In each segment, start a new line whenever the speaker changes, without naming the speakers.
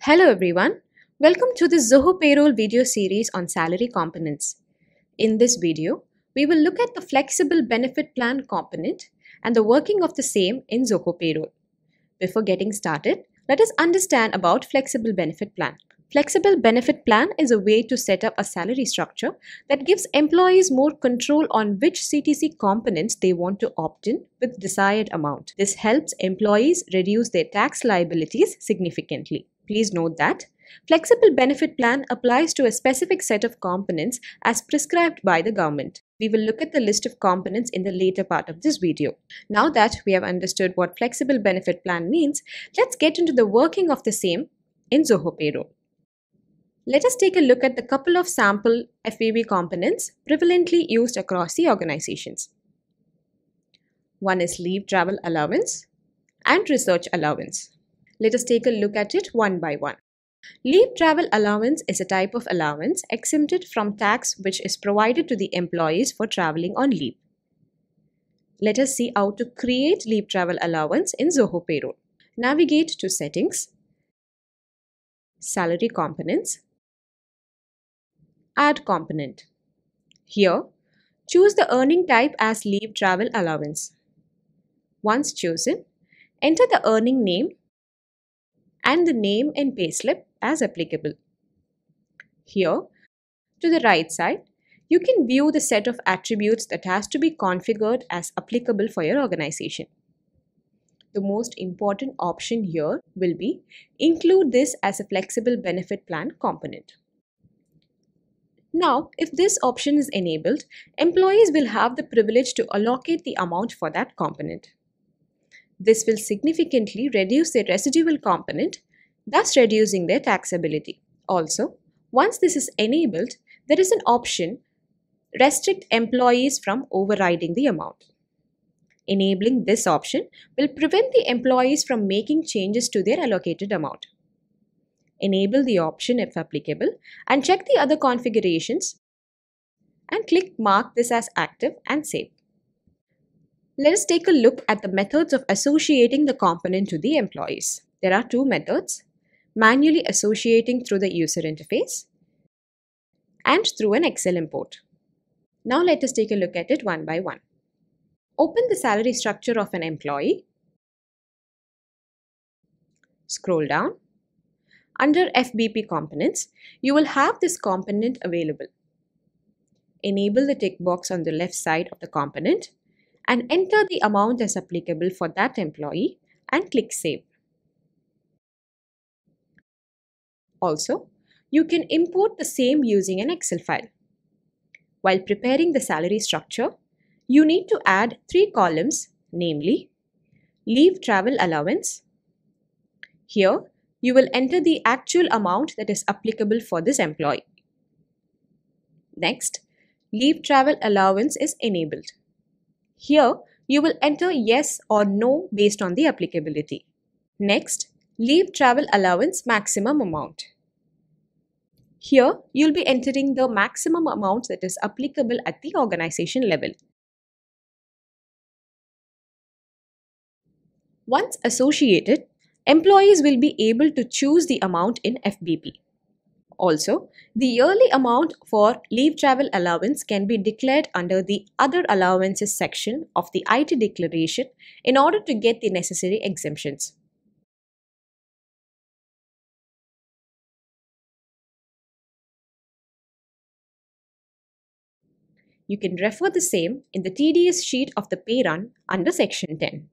Hello everyone, welcome to the Zoho Payroll video series on salary components. In this video, we will look at the flexible benefit plan component and the working of the same in Zoho Payroll. Before getting started, let us understand about flexible benefit plan. Flexible benefit plan is a way to set up a salary structure that gives employees more control on which CTC components they want to opt in with desired amount. This helps employees reduce their tax liabilities significantly. Please note that flexible benefit plan applies to a specific set of components as prescribed by the government. We will look at the list of components in the later part of this video. Now that we have understood what flexible benefit plan means, let's get into the working of the same in Zoho Payroll. Let us take a look at the couple of sample FBP components prevalently used across the organizations. One is leave travel allowance and research allowance. Let us take a look at it one by one. Leave travel allowance is a type of allowance exempted from tax which is provided to the employees for traveling on leave. Let us see how to create leave travel allowance in Zoho Payroll. Navigate to Settings, Salary Components, Add Component. Here, choose the earning type as leave travel allowance. Once chosen, enter the earning name and the name in payslip as applicable. Here, to the right side, you can view the set of attributes that has to be configured as applicable for your organization. The most important option here will be include this as a flexible benefit plan component. Now, if this option is enabled, employees will have the privilege to allocate the amount for that component. This will significantly reduce their residual component, thus reducing their taxability. Also, once this is enabled, there is an option restrict employees from overriding the amount. Enabling this option will prevent the employees from making changes to their allocated amount enable the option if applicable and check the other configurations and click mark this as active and save. Let us take a look at the methods of associating the component to the employees. There are two methods, manually associating through the user interface and through an Excel import. Now let us take a look at it one by one. Open the salary structure of an employee. Scroll down under FBP components, you will have this component available. Enable the tick box on the left side of the component and enter the amount as applicable for that employee and click Save. Also, you can import the same using an Excel file. While preparing the salary structure, you need to add three columns, namely Leave Travel Allowance. Here, you will enter the actual amount that is applicable for this employee. Next, leave travel allowance is enabled. Here, you will enter yes or no based on the applicability. Next, leave travel allowance maximum amount. Here, you'll be entering the maximum amount that is applicable at the organization level. Once associated, employees will be able to choose the amount in FBP. Also, the yearly amount for leave travel allowance can be declared under the Other Allowances section of the IT declaration in order to get the necessary exemptions. You can refer the same in the TDS sheet of the pay run under section 10.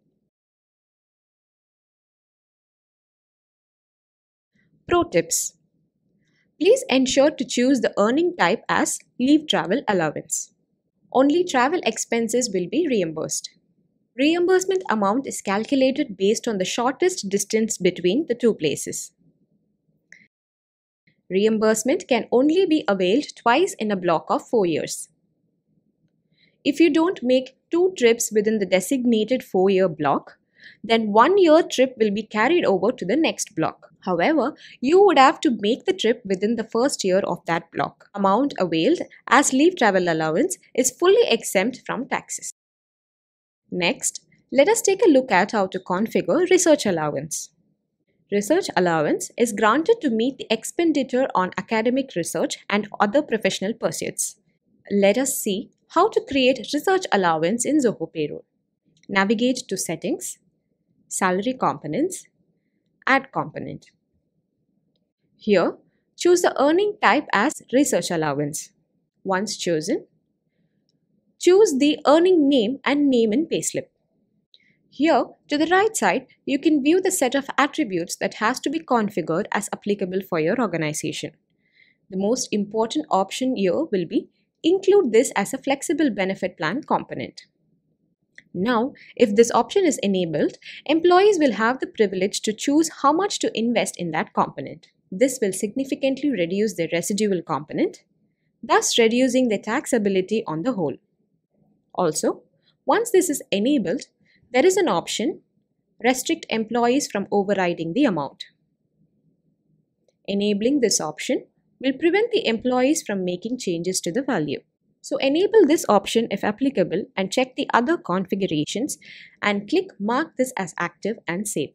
Pro tips. Please ensure to choose the earning type as leave travel allowance. Only travel expenses will be reimbursed. Reimbursement amount is calculated based on the shortest distance between the two places. Reimbursement can only be availed twice in a block of 4 years. If you don't make two trips within the designated 4 year block, then one year trip will be carried over to the next block. However, you would have to make the trip within the first year of that block. Amount availed as leave travel allowance is fully exempt from taxes. Next, let us take a look at how to configure research allowance. research allowance is granted to meet the expenditure on academic research and other professional pursuits. Let us see how to create research allowance in Zoho Payroll. Navigate to Settings, Salary Components, Add Component. Here, choose the earning type as research allowance. Once chosen, choose the earning name and name in payslip. Here, to the right side, you can view the set of attributes that has to be configured as applicable for your organization. The most important option here will be include this as a flexible benefit plan component. Now, if this option is enabled, employees will have the privilege to choose how much to invest in that component. This will significantly reduce the residual component, thus reducing the taxability on the whole. Also, once this is enabled, there is an option restrict employees from overriding the amount. Enabling this option will prevent the employees from making changes to the value. So enable this option if applicable and check the other configurations and click mark this as active and save.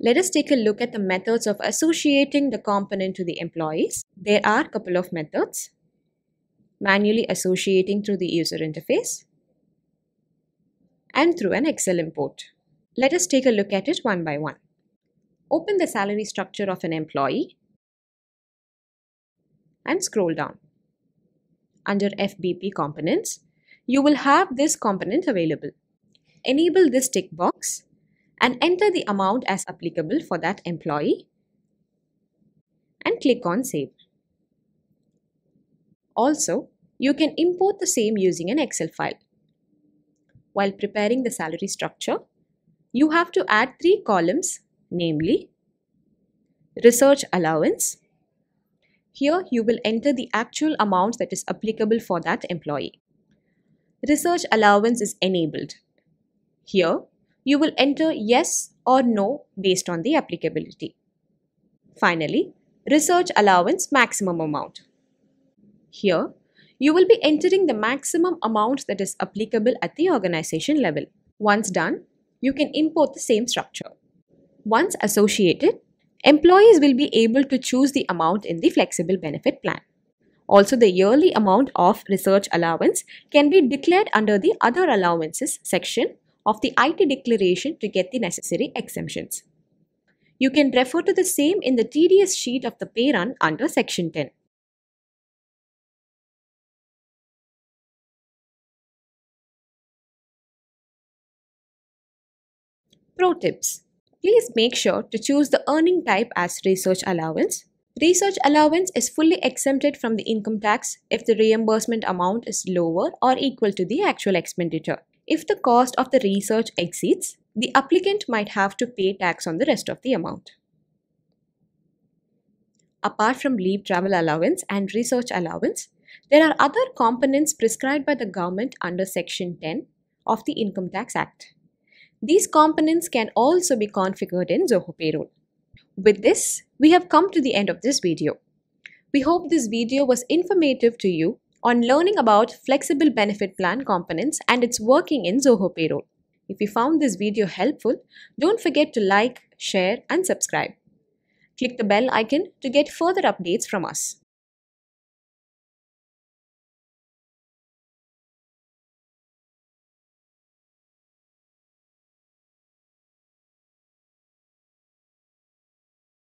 Let us take a look at the methods of associating the component to the employees. There are a couple of methods manually associating through the user interface, and through an Excel import. Let us take a look at it one by one. Open the salary structure of an employee and scroll down. Under FBP components, you will have this component available. Enable this tick box and enter the amount as applicable for that employee and click on Save. Also, you can import the same using an Excel file. While preparing the salary structure, you have to add three columns, namely Research Allowance. Here you will enter the actual amount that is applicable for that employee. Research Allowance is enabled. Here you will enter yes or no based on the applicability. Finally, Research Allowance Maximum Amount. Here, you will be entering the maximum amount that is applicable at the organization level. Once done, you can import the same structure. Once associated, employees will be able to choose the amount in the flexible benefit plan. Also, the yearly amount of research allowance can be declared under the Other Allowances section of the IT declaration to get the necessary exemptions. You can refer to the same in the TDS sheet of the pay run under section 10. Pro tips. Please make sure to choose the earning type as research allowance. Research allowance is fully exempted from the income tax if the reimbursement amount is lower or equal to the actual expenditure. If the cost of the research exceeds, the applicant might have to pay tax on the rest of the amount. Apart from leave travel allowance and research allowance, there are other components prescribed by the government under Section 10 of the Income Tax Act. These components can also be configured in Zoho Payroll. With this, we have come to the end of this video. We hope this video was informative to you on learning about flexible benefit plan components and its working in Zoho Payroll. If you found this video helpful, don't forget to like, share and subscribe. Click the bell icon to get further updates from us.